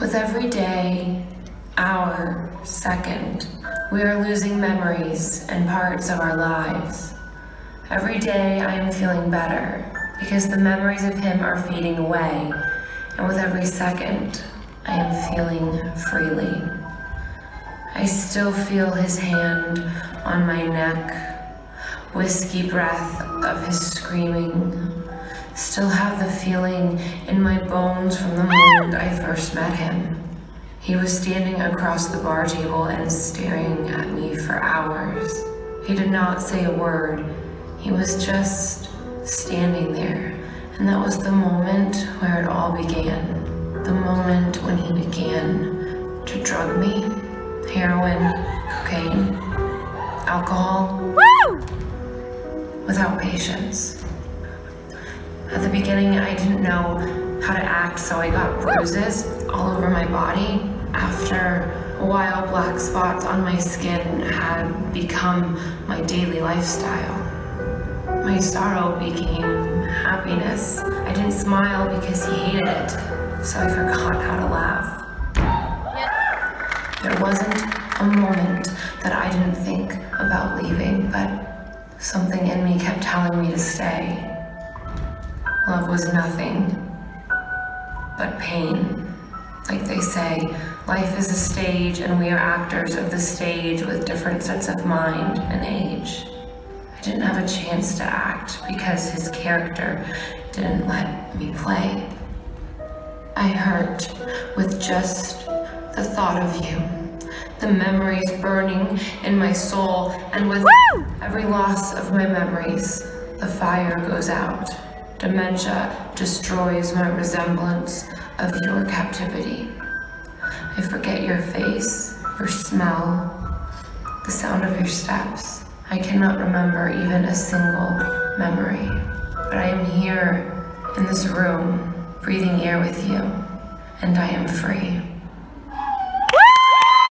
With every day, hour, second, we are losing memories and parts of our lives. Every day I am feeling better because the memories of him are fading away, and with every second, I am feeling freely. I still feel his hand on my neck, whiskey breath of his screaming. Still have the feeling in my bones from the moment I first met him. He was standing across the bar table and staring at me for hours. He did not say a word. He was just standing there. And that was the moment where it all began. The moment when he began to drug me. Heroin, cocaine, alcohol. Woo! Without patience. At the beginning, I didn't know how to act, so I got bruises all over my body. After a while, black spots on my skin had become my daily lifestyle. My sorrow became happiness. I didn't smile because he hated it, so I forgot how to laugh. There wasn't a moment that I didn't think about leaving, but something in me kept telling me to stay. Love was nothing but pain. Like they say, life is a stage and we are actors of the stage with different sets of mind and age. I didn't have a chance to act because his character didn't let me play. I hurt with just the thought of you. The memories burning in my soul, and with Woo! every loss of my memories, the fire goes out. Dementia destroys my resemblance of your captivity. I forget your face, your smell, the sound of your steps. I cannot remember even a single memory. But I am here in this room, breathing air with you, and I am free.